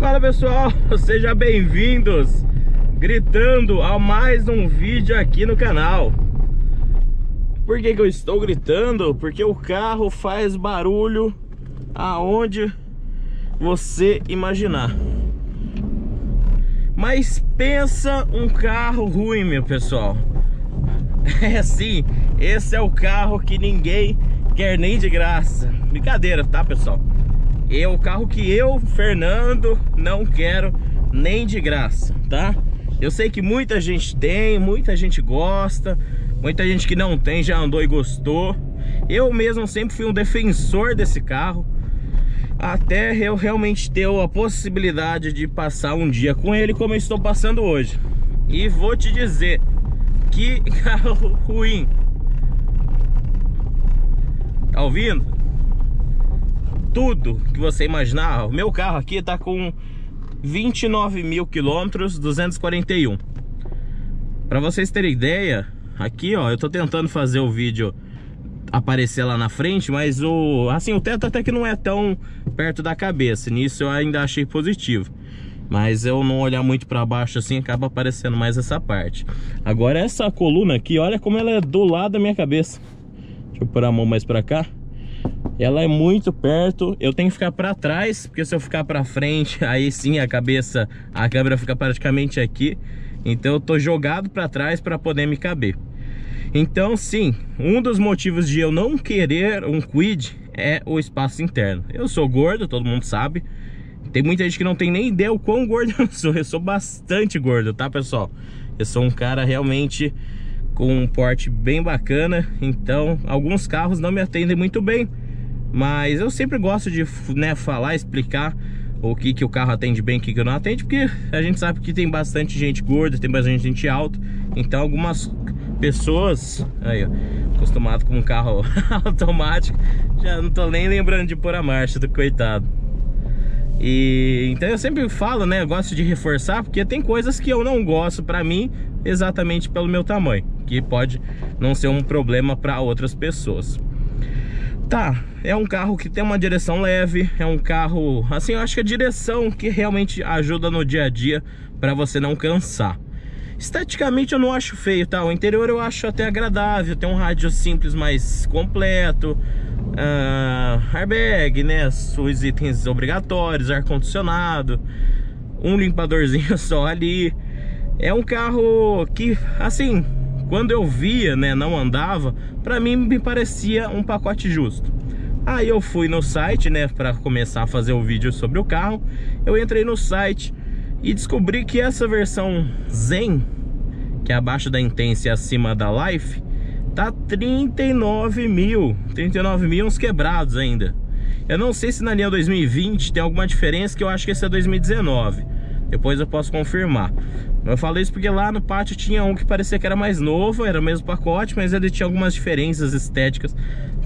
Fala pessoal, sejam bem-vindos. Gritando a mais um vídeo aqui no canal. Por que, que eu estou gritando? Porque o carro faz barulho aonde você imaginar. Mas pensa um carro ruim, meu pessoal. É assim, esse é o carro que ninguém quer nem de graça. Brincadeira, tá pessoal? É o carro que eu, Fernando, não quero nem de graça, tá? Eu sei que muita gente tem, muita gente gosta, muita gente que não tem já andou e gostou. Eu mesmo sempre fui um defensor desse carro, até eu realmente ter a possibilidade de passar um dia com ele como eu estou passando hoje. E vou te dizer, que carro ruim. Tá ouvindo? Tudo que você imaginar. O meu carro aqui tá com 29 mil quilômetros, 241. Para vocês terem ideia, aqui ó, eu tô tentando fazer o vídeo aparecer lá na frente, mas o assim o teto até que não é tão perto da cabeça. Nisso eu ainda achei positivo. Mas eu não olhar muito para baixo assim, acaba aparecendo mais essa parte. Agora essa coluna aqui, olha como ela é do lado da minha cabeça. Deixa eu pôr a mão mais para cá ela é muito perto, eu tenho que ficar para trás, porque se eu ficar para frente, aí sim a cabeça, a câmera fica praticamente aqui, então eu tô jogado para trás para poder me caber. Então sim, um dos motivos de eu não querer um Quid é o espaço interno. Eu sou gordo, todo mundo sabe, tem muita gente que não tem nem ideia o quão gordo eu sou, eu sou bastante gordo, tá pessoal? Eu sou um cara realmente com um porte bem bacana, então alguns carros não me atendem muito bem, mas eu sempre gosto de né, falar, explicar o que, que o carro atende bem, o que, que não atende, porque a gente sabe que tem bastante gente gorda, tem bastante gente alta, então algumas pessoas, aí acostumado com um carro automático, já não tô nem lembrando de pôr a marcha do coitado. E então eu sempre falo, né, eu gosto de reforçar, porque tem coisas que eu não gosto para mim, exatamente pelo meu tamanho, que pode não ser um problema para outras pessoas. Tá, é um carro que tem uma direção leve, é um carro, assim, eu acho que a direção que realmente ajuda no dia a dia para você não cansar. Esteticamente eu não acho feio, tá? O interior eu acho até agradável, tem um rádio simples mais completo, uh, airbag, né? Os itens obrigatórios, ar-condicionado, um limpadorzinho só ali. É um carro que, assim, quando eu via, né, não andava, para mim me parecia um pacote justo. Aí eu fui no site, né, para começar a fazer o vídeo sobre o carro. Eu entrei no site e descobri que essa versão Zen, que é abaixo da Intense e acima da Life, tá 39 mil, 39 mil uns quebrados ainda. Eu não sei se na linha 2020 tem alguma diferença, que eu acho que esse é 2019. Depois eu posso confirmar. Eu falei isso porque lá no pátio tinha um que parecia que era mais novo, era o mesmo pacote, mas ele tinha algumas diferenças estéticas,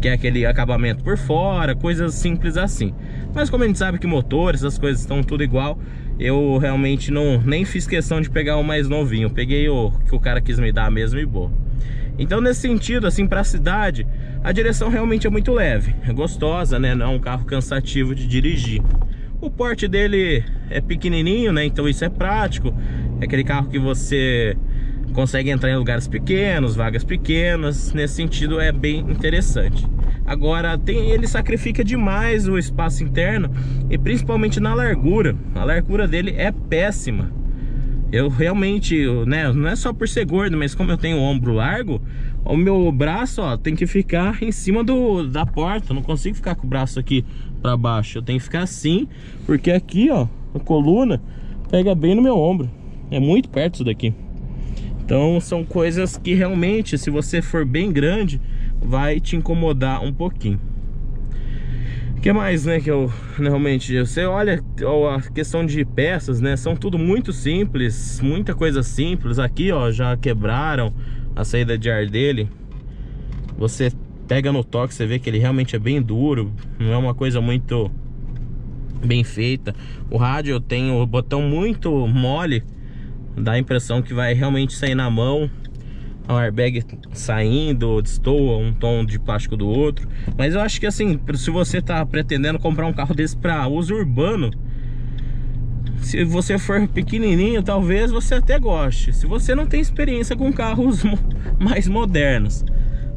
que é aquele acabamento por fora, coisas simples assim. Mas como a gente sabe que motores, as coisas estão tudo igual, eu realmente não nem fiz questão de pegar o mais novinho. peguei o que o cara quis me dar mesmo e boa. Então nesse sentido, assim, para a cidade, a direção realmente é muito leve, é gostosa, né? Não é um carro cansativo de dirigir. O porte dele é pequenininho, né? Então isso é prático. É aquele carro que você consegue entrar em lugares pequenos, vagas pequenas. Nesse sentido é bem interessante. Agora, tem, ele sacrifica demais o espaço interno e principalmente na largura. A largura dele é péssima. Eu realmente, né, não é só por ser gordo, mas como eu tenho o ombro largo, o meu braço, ó, tem que ficar em cima do, da porta. Eu não consigo ficar com o braço aqui para baixo. Eu tenho que ficar assim, porque aqui, ó, a coluna pega bem no meu ombro. É muito perto isso daqui. Então são coisas que realmente, se você for bem grande, vai te incomodar um pouquinho que mais, né, que eu realmente, você olha a questão de peças, né, são tudo muito simples, muita coisa simples, aqui, ó, já quebraram a saída de ar dele, você pega no toque, você vê que ele realmente é bem duro, não é uma coisa muito bem feita, o rádio tem o botão muito mole, dá a impressão que vai realmente sair na mão, o airbag saindo, destoa um tom de plástico do outro. Mas eu acho que assim, se você tá pretendendo comprar um carro desse para uso urbano, se você for pequenininho, talvez você até goste. Se você não tem experiência com carros mais modernos.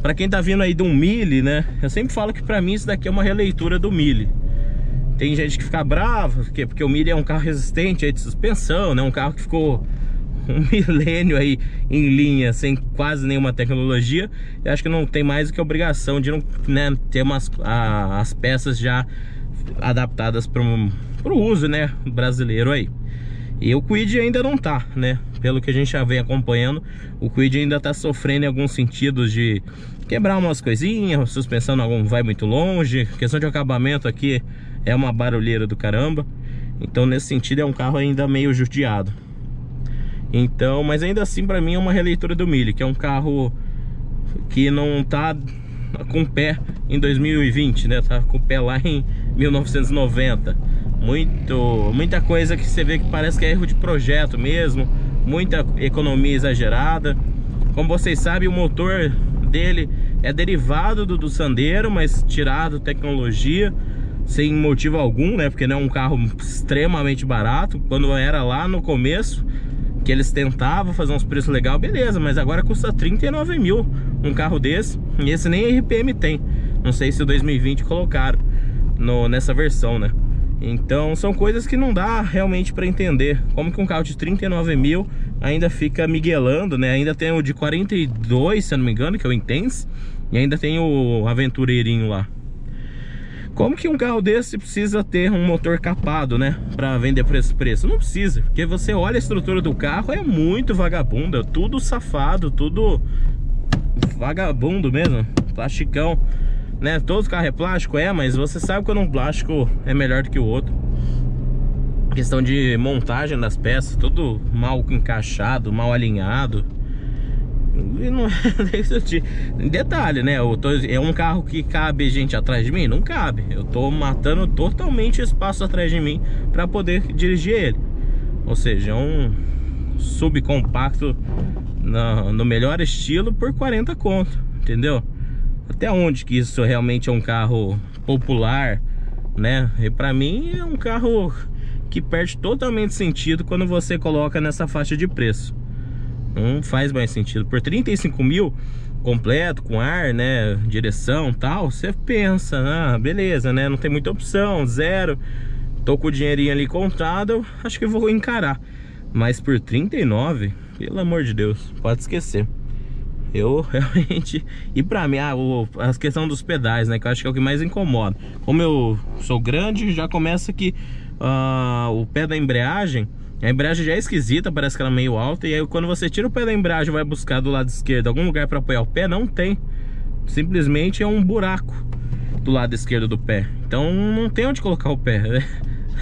Para quem tá vindo aí de um né? Eu sempre falo que para mim isso daqui é uma releitura do Mille. Tem gente que fica brava, porque, porque o Mille é um carro resistente aí de suspensão, né? Um carro que ficou um milênio aí em linha, sem quase nenhuma tecnologia. Eu acho que não tem mais do que obrigação de não né, ter umas, a, as peças já adaptadas para o uso né, brasileiro aí. E o Quid ainda não tá, né? Pelo que a gente já vem acompanhando, o Quid ainda tá sofrendo em alguns sentidos de quebrar umas coisinhas, suspensão não vai muito longe, questão de acabamento aqui é uma barulheira do caramba. Então nesse sentido é um carro ainda meio judiado. Então, mas ainda assim para mim é uma releitura do Mille, que é um carro que não tá com pé em 2020, né? Tá com pé lá em 1990 muito, muita coisa que você vê que parece que é erro de projeto mesmo, muita economia exagerada. Como vocês sabem, o motor dele é derivado do, do Sandero, mas tirado tecnologia, sem motivo algum, né? Porque não é um carro extremamente barato. Quando era lá no começo, que eles tentavam fazer uns preços legais, beleza, mas agora custa 39 mil um carro desse, e esse nem RPM tem. Não sei se o 2020 colocaram no, nessa versão, né? Então são coisas que não dá realmente para entender Como que um carro de 39 mil ainda fica miguelando, né? Ainda tem o de 42, se eu não me engano, que é o Intense E ainda tem o Aventureirinho lá Como que um carro desse precisa ter um motor capado, né? Para vender por esse preço? Não precisa, porque você olha a estrutura do carro, é muito vagabunda Tudo safado, tudo vagabundo mesmo Plasticão né? Todo carro é plástico, é, mas você sabe quando um plástico é melhor do que o outro. Questão de montagem das peças, tudo mal encaixado, mal alinhado. E não é Detalhe, né? Eu tô, é um carro que cabe gente atrás de mim? Não cabe. Eu tô matando totalmente espaço atrás de mim para poder dirigir ele. Ou seja, é um subcompacto no, no melhor estilo por 40 conto, entendeu? Até onde que isso realmente é um carro popular, né? E para mim é um carro que perde totalmente sentido quando você coloca nessa faixa de preço. Não faz mais sentido. Por 35 mil completo, com ar, né? Direção tal, você pensa, ah, beleza, né? Não tem muita opção, zero. Tô com o dinheirinho ali contado, acho que vou encarar. Mas por 39, pelo amor de Deus, pode esquecer. Eu realmente... E pra mim, ah, o, a questão dos pedais, né? Que eu acho que é o que mais incomoda. Como eu sou grande, já começa que uh, o pé da embreagem... A embreagem já é esquisita, parece que ela é meio alta. E aí quando você tira o pé da embreagem e vai buscar do lado esquerdo algum lugar para apoiar o pé, não tem. Simplesmente é um buraco do lado esquerdo do pé. Então não tem onde colocar o pé.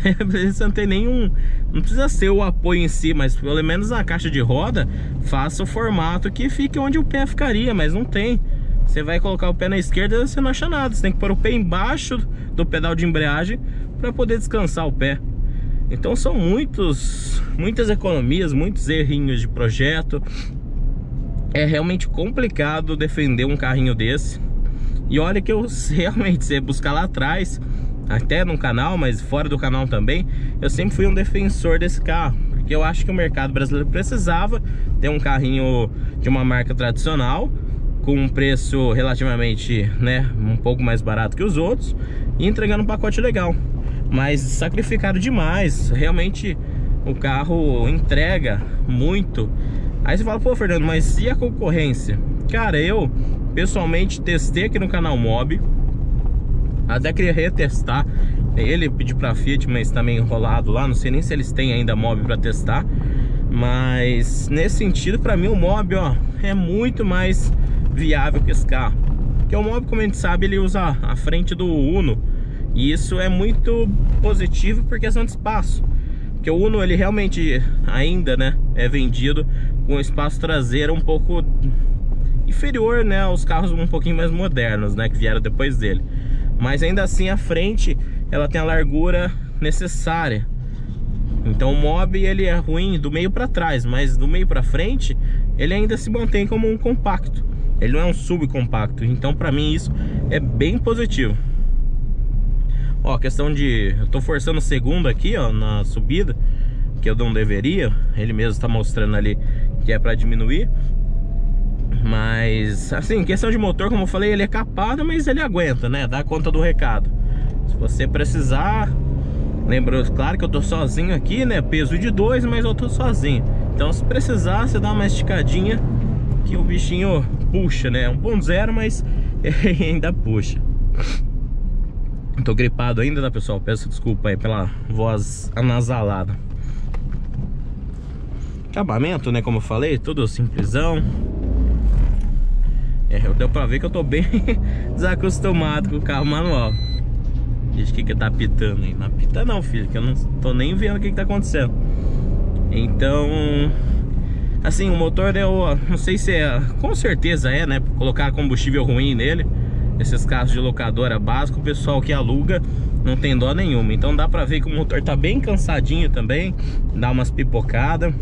você não tem nenhum... Não precisa ser o apoio em si, mas pelo menos a caixa de roda faça o formato que fique onde o pé ficaria, mas não tem. Você vai colocar o pé na esquerda, você não acha nada. Você tem que pôr o pé embaixo do pedal de embreagem para poder descansar o pé. Então são muitos, muitas economias, muitos errinhos de projeto. É realmente complicado defender um carrinho desse. E olha que eu realmente, se buscar lá atrás, até no canal, mas fora do canal também, eu sempre fui um defensor desse carro, porque eu acho que o mercado brasileiro precisava ter um carrinho de uma marca tradicional, com um preço relativamente, né, um pouco mais barato que os outros, e entregando um pacote legal. Mas sacrificaram demais, realmente o carro entrega muito. Aí você fala, pô Fernando, mas e a concorrência? Cara, eu pessoalmente testei aqui no canal Mob, até queria retestar ele, pedi pra Fiat, mas tá meio enrolado lá. Não sei nem se eles têm ainda mob pra testar. Mas nesse sentido, pra mim o mob, ó, é muito mais viável que esse carro. Porque o mob, como a gente sabe, ele usa a frente do Uno. E isso é muito positivo por questão de espaço. Porque o Uno, ele realmente ainda, né, é vendido com espaço traseiro um pouco inferior, né, aos carros um pouquinho mais modernos, né, que vieram depois dele mas ainda assim a frente ela tem a largura necessária. Então o mob ele é ruim do meio para trás, mas do meio para frente ele ainda se mantém como um compacto. Ele não é um subcompacto, então para mim isso é bem positivo. Ó, questão de eu tô forçando o segundo aqui, ó, na subida. que eu não deveria. Ele mesmo está mostrando ali que é para diminuir. Mas, assim, questão de motor, como eu falei, ele é capado, mas ele aguenta, né? Dá conta do recado. Se você precisar... Lembrou, claro que eu tô sozinho aqui, né? Peso de dois, mas eu tô sozinho. Então, se precisar, você dá uma esticadinha que o bichinho puxa, né? 1.0, mas ainda puxa. Tô gripado ainda, né, pessoal? Peço desculpa aí pela voz anasalada. Acabamento, né? Como eu falei, tudo simplesão. É, deu pra ver que eu tô bem desacostumado com o carro manual. Diz que que tá pitando aí. Não pita não, filho, que eu não tô nem vendo o que que tá acontecendo. Então, assim, o motor eu não sei se é, com certeza é, né? Colocar combustível ruim nele. Esses carros de locadora básico, o pessoal que aluga não tem dó nenhuma. Então dá pra ver que o motor tá bem cansadinho também, dá umas pipocadas.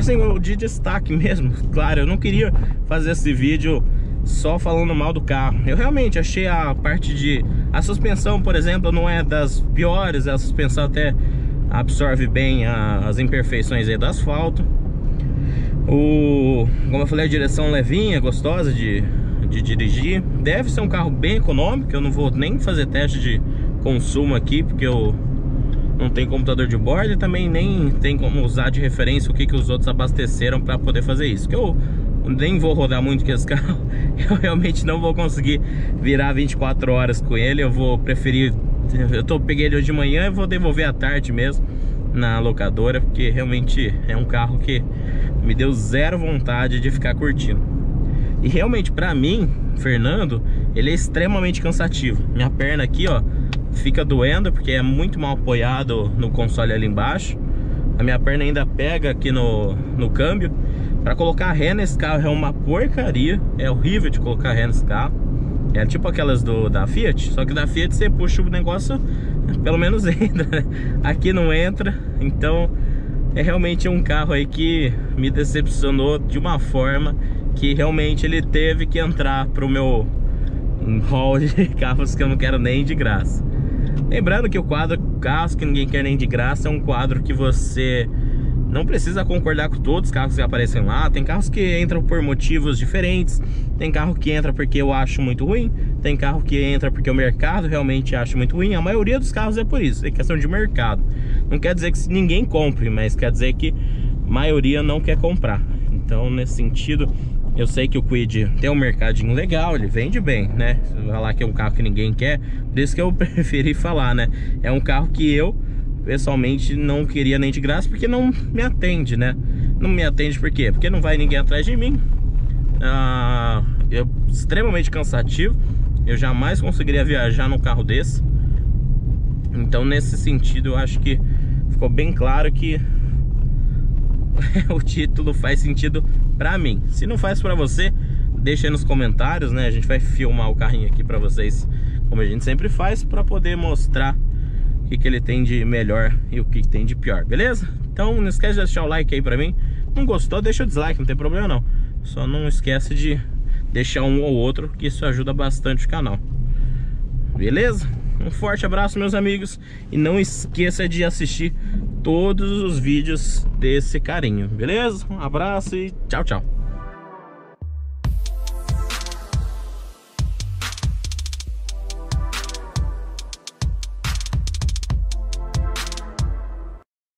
Assim, de destaque mesmo Claro, eu não queria fazer esse vídeo só falando mal do carro. Eu realmente achei a parte de... A suspensão, por exemplo, não é das piores A suspensão até absorve bem a, as imperfeições aí do asfalto. O, Como eu falei, a direção levinha, gostosa de, de dirigir. Deve ser um carro bem econômico Eu não vou nem fazer teste de consumo aqui Porque eu não tem computador de bordo e também nem tem como usar de referência o que, que os outros abasteceram para poder fazer isso. Que eu nem vou rodar muito com esse carro, eu realmente não vou conseguir virar 24 horas com ele, eu vou preferir, eu tô, peguei ele hoje de manhã e vou devolver à tarde mesmo na locadora, porque realmente é um carro que me deu zero vontade de ficar curtindo. E realmente para mim, Fernando, ele é extremamente cansativo. Minha perna aqui, ó, fica doendo porque é muito mal apoiado no console ali embaixo. A minha perna ainda pega aqui no, no câmbio. Para colocar ré nesse carro é uma porcaria. É horrível de colocar ré nesse carro. É tipo aquelas do, da Fiat. Só que da Fiat você puxa o negócio, pelo menos entra. Aqui não entra. Então é realmente um carro aí que me decepcionou de uma forma que realmente ele teve que entrar pro meu hall de carros que eu não quero nem de graça. Lembrando que o quadro Carros que ninguém quer nem de graça é um quadro que você não precisa concordar com todos os carros que aparecem lá. Tem carros que entram por motivos diferentes. Tem carro que entra porque eu acho muito ruim. Tem carro que entra porque o mercado realmente acha muito ruim. A maioria dos carros é por isso, é questão de mercado. Não quer dizer que ninguém compre, mas quer dizer que a maioria não quer comprar. Então, nesse sentido, eu sei que o Quid tem um mercadinho legal, ele vende bem, né? Falar que é um carro que ninguém quer, por isso que eu preferi falar, né? É um carro que eu, pessoalmente, não queria nem de graça, porque não me atende, né? Não me atende por quê? Porque não vai ninguém atrás de mim. Ah, é extremamente cansativo. Eu jamais conseguiria viajar num carro desse. Então, nesse sentido, eu acho que ficou bem claro que o título faz sentido pra mim. Se não faz pra você, deixa aí nos comentários, né? A gente vai filmar o carrinho aqui pra vocês, como a gente sempre faz, pra poder mostrar o que, que ele tem de melhor e o que tem de pior, beleza? Então não esquece de deixar o like aí pra mim. Não gostou, deixa o dislike, não tem problema não. Só não esquece de deixar um ou outro, que isso ajuda bastante o canal. Beleza? Um forte abraço, meus amigos. E não esqueça de assistir todos os vídeos desse carinho, beleza? Um abraço e tchau, tchau.